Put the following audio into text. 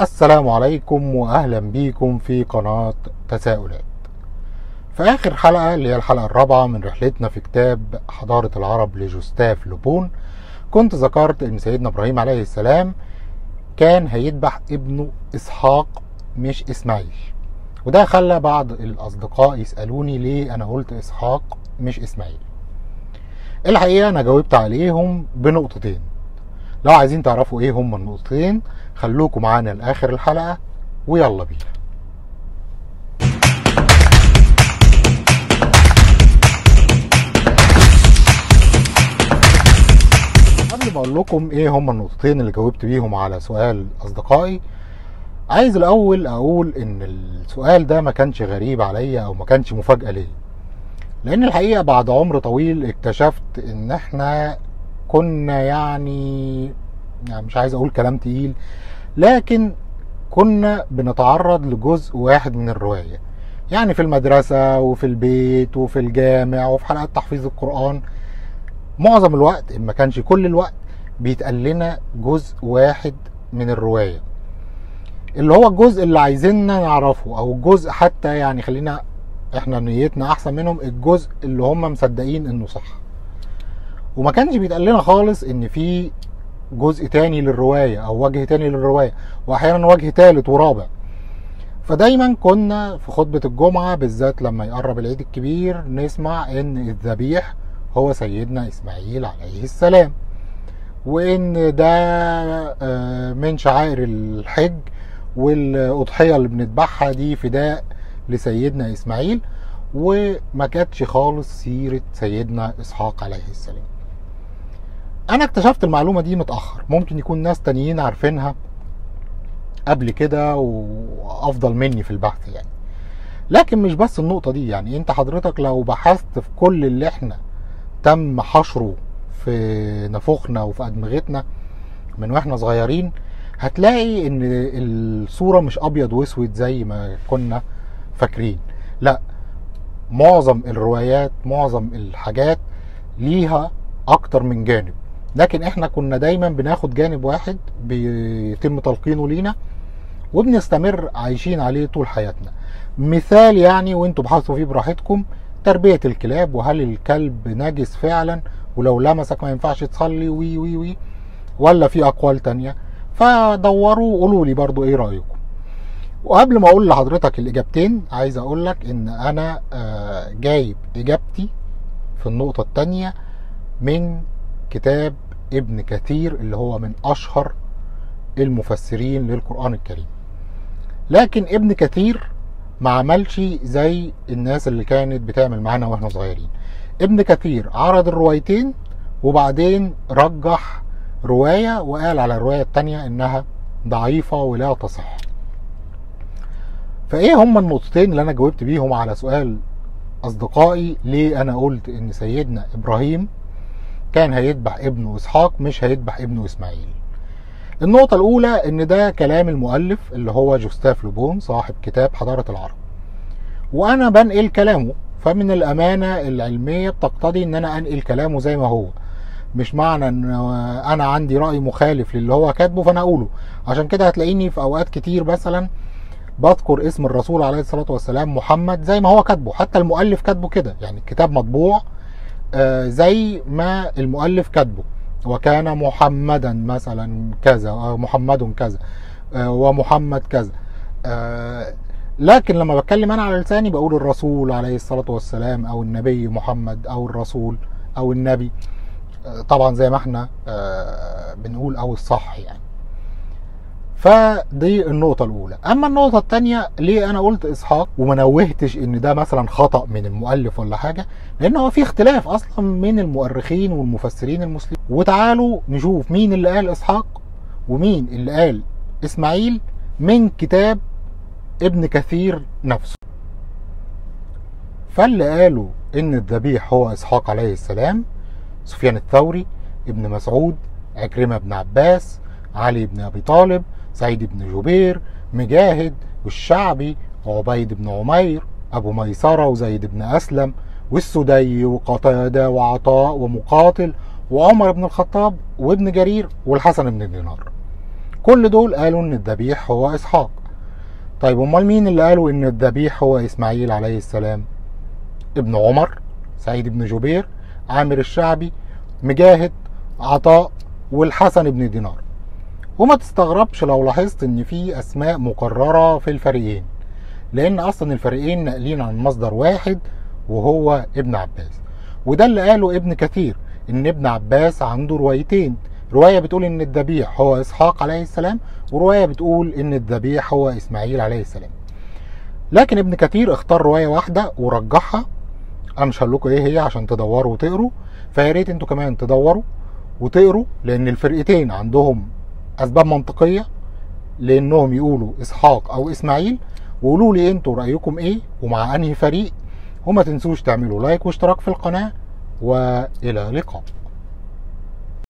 السلام عليكم واهلا بيكم في قناة تساؤلات. في آخر حلقة اللي هي الحلقة الرابعة من رحلتنا في كتاب حضارة العرب لجوستاف لوبون كنت ذكرت إن سيدنا إبراهيم عليه السلام كان هيذبح ابنه إسحاق مش إسماعيل. وده خلى بعض الأصدقاء يسألوني ليه أنا قلت إسحاق مش إسماعيل. الحقيقة أنا جاوبت عليهم بنقطتين. لو عايزين تعرفوا إيه هما النقطتين خلوكم معانا لآخر الحلقة ويلا بينا. قبل ما أقول لكم إيه هما النقطتين اللي جاوبت بيهم على سؤال أصدقائي عايز الأول أقول إن السؤال ده ما كانش غريب عليا أو ما كانش مفاجأة ليا. لأن الحقيقة بعد عمر طويل اكتشفت إن إحنا كنا يعني مش عايز أقول كلام تقيل لكن كنا بنتعرض لجزء واحد من الرواية. يعني في المدرسة وفي البيت وفي الجامع وفي حلقات تحفيظ القرآن. معظم الوقت إن ما كانش كل الوقت بيتقال لنا جزء واحد من الرواية. اللي هو الجزء اللي عايزيننا نعرفه أو الجزء حتى يعني خلينا إحنا نيتنا أحسن منهم الجزء اللي هم مصدقين إنه صح. وما كانش بيتقال لنا خالص إن في جزء تاني للرواية أو وجه تاني للرواية وأحيانا وجه تالت ورابع. فدايما كنا في خطبة الجمعة بالذات لما يقرب العيد الكبير نسمع إن الذبيح هو سيدنا إسماعيل عليه السلام وإن ده من شعائر الحج والأضحية اللي بنذبحها دي فداء لسيدنا إسماعيل وما كانتش خالص سيرة سيدنا إسحاق عليه السلام. أنا اكتشفت المعلومة دي متأخر. ممكن يكون ناس تانيين عارفينها قبل كده وأفضل مني في البحث يعني. لكن مش بس النقطة دي يعني أنت حضرتك لو بحثت في كل اللي إحنا تم حشره في نافوخنا وفي أدمغتنا من وإحنا صغيرين هتلاقي إن الصورة مش أبيض وأسود زي ما كنا فاكرين. لا معظم الروايات معظم الحاجات ليها أكتر من جانب. لكن إحنا كنا دايما بناخد جانب واحد بيتم تلقينه لينا وبنستمر عايشين عليه طول حياتنا. مثال يعني وانتوا بحثوا فيه براحتكم تربية الكلاب وهل الكلب نجس فعلا؟ ولو لمسك ما ينفعش تصلي وي وي وي. ولا في أقوال تانية؟ فدوروا وقولوا لي برضو إيه رأيكم. وقبل ما أقول لحضرتك الإجابتين عايز أقول لك إن أنا جايب إجابتي في النقطة التانية من كتاب ابن كثير اللي هو من أشهر المفسرين للقرآن الكريم. لكن ابن كثير ما عملش زي الناس اللي كانت بتعمل معانا وإحنا صغيرين. ابن كثير عرض الروايتين وبعدين رجح رواية وقال على الرواية التانية إنها ضعيفة ولا تصح. فإيه هما النقطتين اللي أنا جاوبت بيهم على سؤال أصدقائي؟ ليه أنا قلت إن سيدنا إبراهيم كان هيذبح ابنه إسحاق مش هيذبح ابنه إسماعيل. النقطة الأولى إن ده كلام المؤلف اللي هو جوستاف لوبون صاحب كتاب حضارة العرب. وأنا بنقل كلامه فمن الأمانة العلمية بتقتضي إن أنا أنقل كلامه زي ما هو. مش معنى إن أنا عندي رأي مخالف للي هو كاتبه فأنا أقوله. عشان كده هتلاقيني في أوقات كتير مثلا بذكر اسم الرسول عليه الصلاة والسلام محمد زي ما هو كاتبه. حتى المؤلف كاتبه كده. يعني الكتاب مطبوع زي ما المؤلف كاتبه. وكان محمدا مثلا كذا محمد كذا آه ومحمد كذا. آه لكن لما بتكلم أنا على لساني بقول الرسول عليه الصلاة والسلام أو النبي محمد أو الرسول أو النبي. طبعا زي ما إحنا بنقول أو الصح يعني. فدي النقطة الأولى، أما النقطة الثانية ليه أنا قلت إسحاق وما نوهتش إن ده مثلا خطأ من المؤلف ولا حاجة؟ لأن هو في اختلاف أصلا من المؤرخين والمفسرين المسلمين، وتعالوا نشوف مين اللي قال إسحاق ومين اللي قال إسماعيل من كتاب ابن كثير نفسه. فاللي قالوا إن الذبيح هو إسحاق عليه السلام سفيان الثوري، ابن مسعود، عكرمة بن عباس، علي بن أبي طالب، سعيد بن جبير مجاهد والشعبي وعبيد بن عمير أبو ميسرة وزيد بن أسلم والسدي وقتادة وعطاء ومقاتل وعمر بن الخطاب وابن جرير والحسن بن دينار. كل دول قالوا إن الذبيح هو إسحاق. طيب أمال مين اللي قالوا إن الذبيح هو إسماعيل عليه السلام؟ ابن عمر سعيد بن جبير عامر الشعبي مجاهد عطاء والحسن بن دينار. وما تستغربش لو لاحظت إن في أسماء مكرره في الفريقين لأن أصلا الفريقين ناقلين عن مصدر واحد وهو ابن عباس. وده اللي قاله ابن كثير إن ابن عباس عنده روايتين. رواية بتقول إن الذبيح هو إسحاق عليه السلام ورواية بتقول إن الذبيح هو إسماعيل عليه السلام. لكن ابن كثير اختار رواية واحدة ورجحها. أنا مش لكم إيه هي عشان تدوروا وتقروا فيا ريت أنتوا كمان تدوروا وتقروا لأن الفرقتين عندهم أسباب منطقية لأنهم يقولوا إسحاق أو إسماعيل وقولوا لي أنتوا رأيكم إيه ومع أنهي فريق وما تنسوش تعملوا لايك واشتراك في القناة وإلى اللقاء.